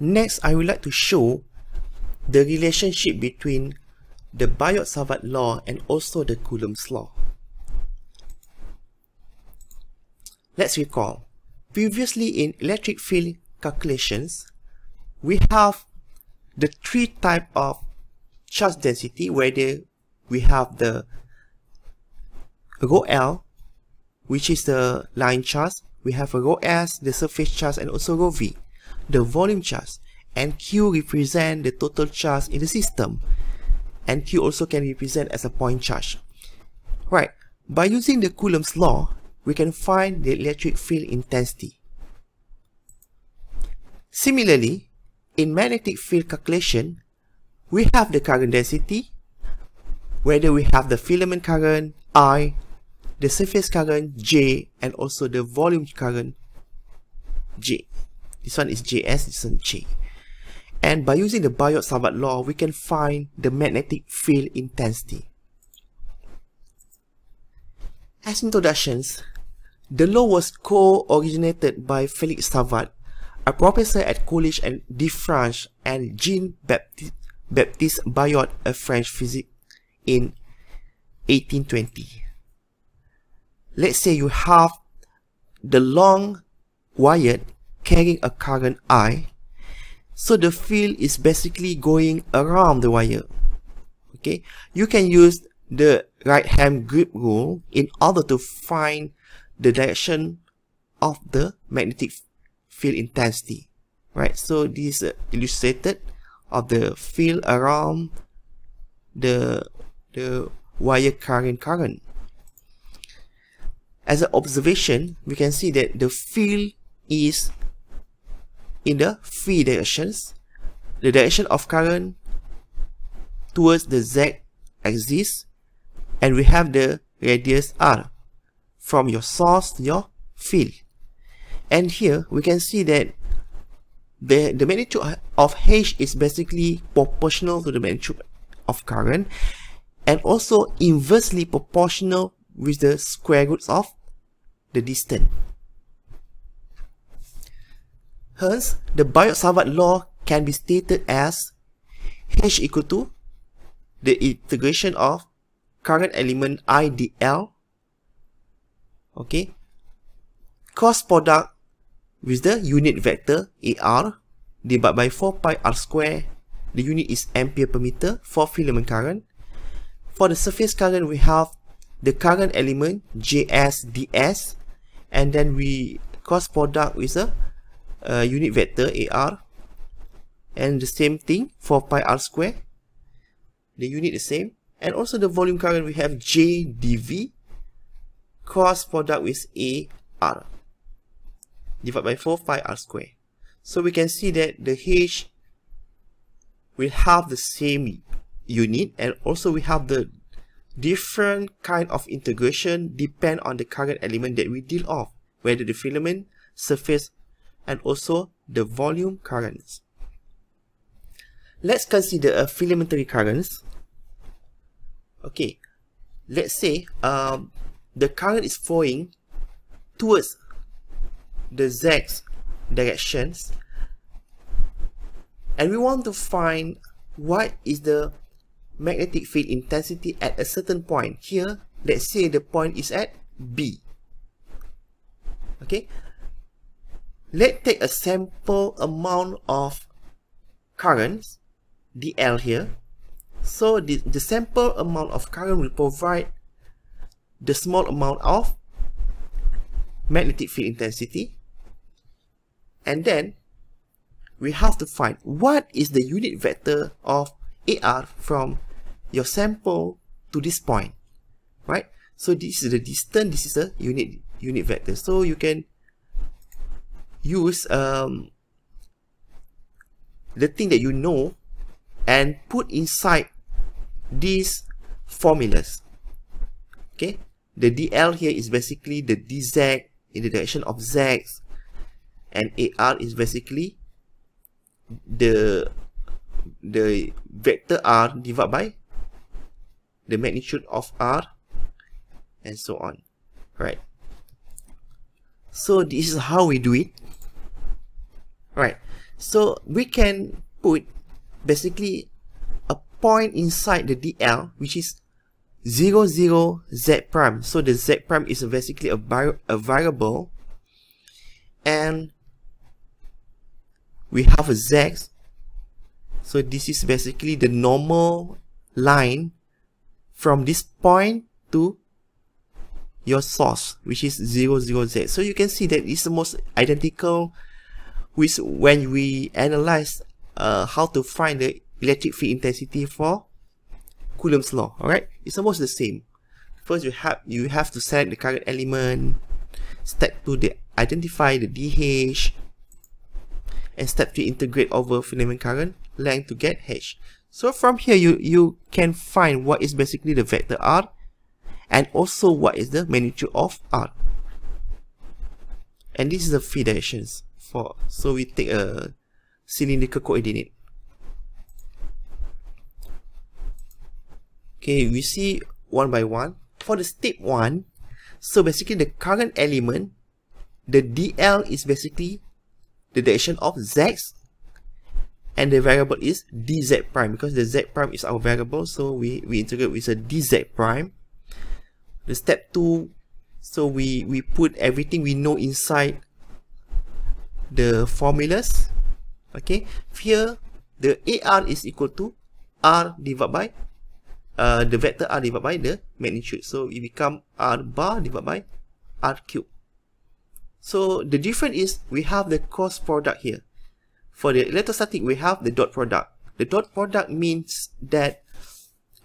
Next, I would like to show the relationship between the Biot-Savart law and also the Coulomb's law. Let's recall, previously in electric field calculations, we have the three type of charge density where we have the rho L, which is the line charge, we have a rho S, the surface charge, and also rho V, the volume charge, and Q represent the total charge in the system, and Q also can represent as a point charge. Right, by using the Coulomb's law, we can find the electric field intensity. Similarly, in magnetic field calculation, we have the current density, whether we have the filament current I, the surface current J, and also the volume current J. This one is JS, this one J. And by using the Biot-Savart law, we can find the magnetic field intensity. As introductions, the law was co-originated by Felix Savart, a professor at Collège and de France, and Jean-Baptiste Baptiste Biot, a French physicist, in 1820. Let's say you have the long wire carrying a current I, so the field is basically going around the wire. Okay, you can use the right hand grip rule in order to find the direction of the magnetic field intensity. Right? So this is uh, illustrated of the field around the the wire current current. As an observation we can see that the field is in the three directions the direction of current towards the z axis and we have the radius r from your source to your field. And here we can see that the, the magnitude of H is basically proportional to the magnitude of current and also inversely proportional with the square roots of the distance. Hence, the Biot-Savart law can be stated as H equal to the integration of current element I dl okay cross product with the unit vector AR divided by 4 pi r square. The unit is ampere per meter for filament current. For the surface current we have the current element JS ds and then we cross product with a uh, unit vector AR and the same thing for pi r square. The unit the same. And also the volume current we have J dV cross product with AR divided by 4 pi r square. So we can see that the H will have the same unit. And also we have the different kind of integration depend on the current element that we deal of, whether the filament, surface, and also the volume currents. Let's consider a filamentary currents. Okay, let's say um, the current is flowing towards the z directions and we want to find what is the magnetic field intensity at a certain point here let's say the point is at b okay let's take a sample amount of currents dl here. So the, the sample amount of current will provide the small amount of magnetic field intensity. And then we have to find what is the unit vector of AR from your sample to this point right? So this is the distance this is a unit unit vector. So you can use um, the thing that you know and put inside these formulas. Okay? The DL here is basically the DZ in the direction of Z and AR is basically the the vector R divided by the magnitude of R and so on. Right so this is how we do it right So we can put basically a point inside the DL which is 0, 0, z prime. So the z prime is basically a, a variable and we have a z. So this is basically the normal line from this point to your source which is 0, 0, z. So you can see that it's almost identical with when we analyze uh, how to find the electric field intensity for Coulomb's law. Alright, it's almost the same. First, you have you have to select the current element. Step two, the identify the DH, and step three, integrate over filament current length to get H. So from here, you you can find what is basically the vector R, and also what is the magnitude of R. And this is the phi directions for. So we take a cylindrical coordinate. Okay, we see one by one. For the step one, so basically the current element, the DL is basically the direction of Z and the variable is dz prime because the z prime is our variable so we, we integrate with a dz prime. The step 2, so we, we put everything we know inside the formulas. Okay, here the AR is equal to R divided by uh, the vector r divided by the magnitude. So it become r bar divided by r cube. So the difference is we have the cross product here. For the electrostatic, we have the dot product. The dot product means that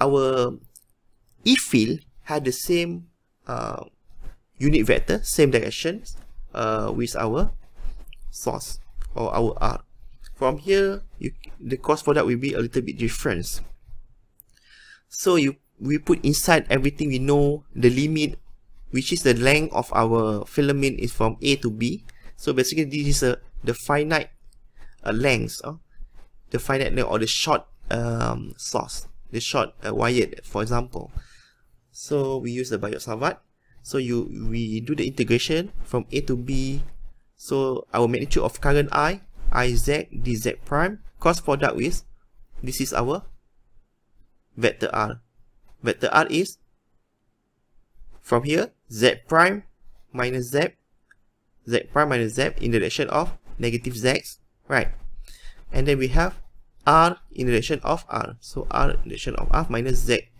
our E field had the same uh, unit vector, same direction uh, with our source or our R. From here, you, the cross product will be a little bit different. So you we put inside everything we know the limit which is the length of our filament is from A to B. So basically this is a the finite uh, length, uh, the finite length or the short um, source, the short uh, wired, for example. So we use the Biot-Savart. So you we do the integration from A to B. So our magnitude of current I, Iz, dz prime, cross product with this is our vector r. Vector r is from here z prime minus z z prime minus z in the direction of negative z right and then we have r in the direction of r so r in the direction of r minus z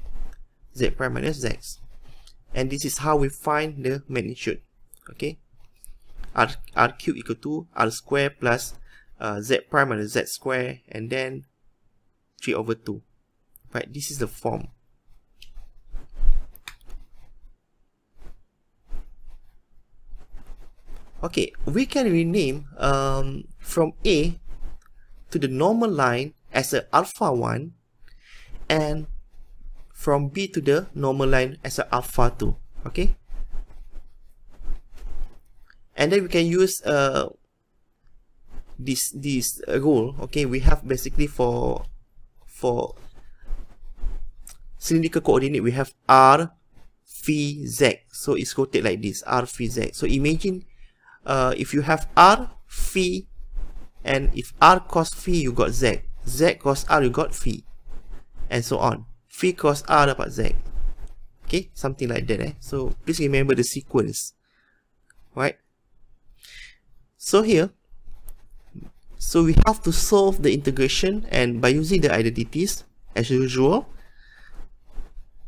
z prime minus z? And this is how we find the magnitude okay? R r cube equal to r square plus uh, z prime minus z square and then 3 over 2 right? This is the form. Okay we can rename um, from A to the normal line as a alpha 1 and from B to the normal line as a alpha 2 okay? And then we can use uh, this this rule okay? We have basically for for cylindrical coordinate we have r phi z. So it's quoted like this r phi z. So imagine uh, if you have r phi and if r cos phi you got z. Z cos r you got phi and so on phi cos r dapat z. Okay something like that eh? So please remember the sequence. Right? So here so we have to solve the integration and by using the identities as usual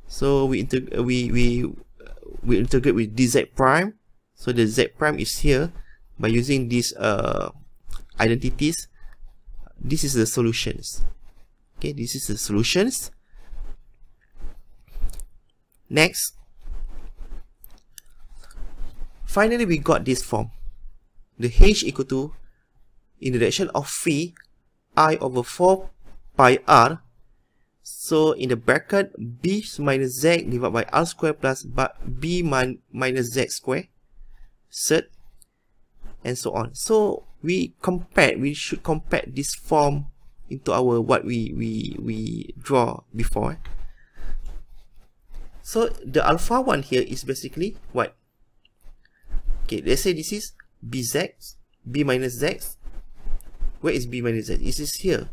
so we we we we integrate with dz prime. So the z prime is here by using these uh, identities. This is the solutions. Okay this is the solutions next. Finally we got this form. The h equal to in the direction of phi i over 4 pi r. So in the bracket, b minus z divided by r square plus b min minus z square, set, and so on. So we compare, we should compare this form into our what we we we draw before. Eh? So the alpha one here is basically what? Okay, let's say this is bz, b minus z. where is b minus z? This is here.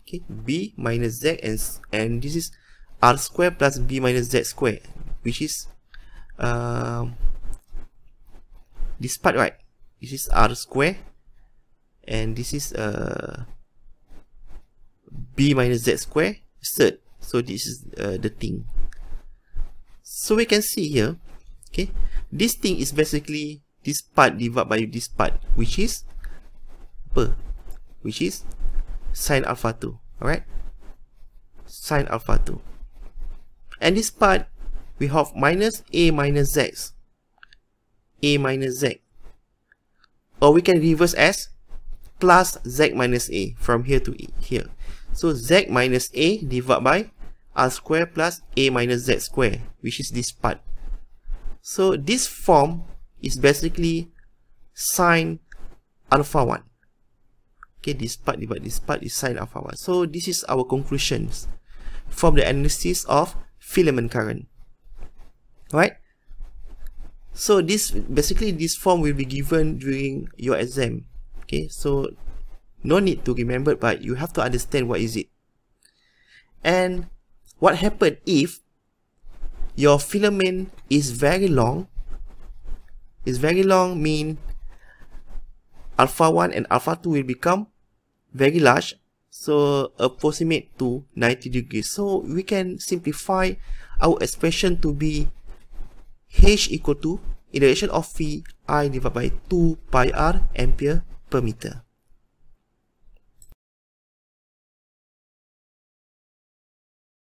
Okay b minus z and and this is r square plus b minus z square which is um, this part right? This is r square and this is uh, b minus z square third. So this is uh, the thing so we can see here okay this thing is basically this part divided by this part which is per which is sine alpha 2 alright? Sine alpha 2 and this part we have minus a minus z. A minus z. Or we can reverse as plus z minus a from here to here. So z minus a divided by r square plus a minus z square which is this part. So this form is basically sine alpha 1 okay this part divided this part is sine alpha 1 so this is our conclusions from the analysis of filament current. Right so this basically this form will be given during your exam. Okay? So no need to remember but you have to understand what is it. And what happen if your filament is very long? Is very long mean alpha 1 and alpha 2 will become very large so approximate to 90 degrees. So we can simplify our expression to be h equal to integration of phi i divided by 2 pi r ampere per meter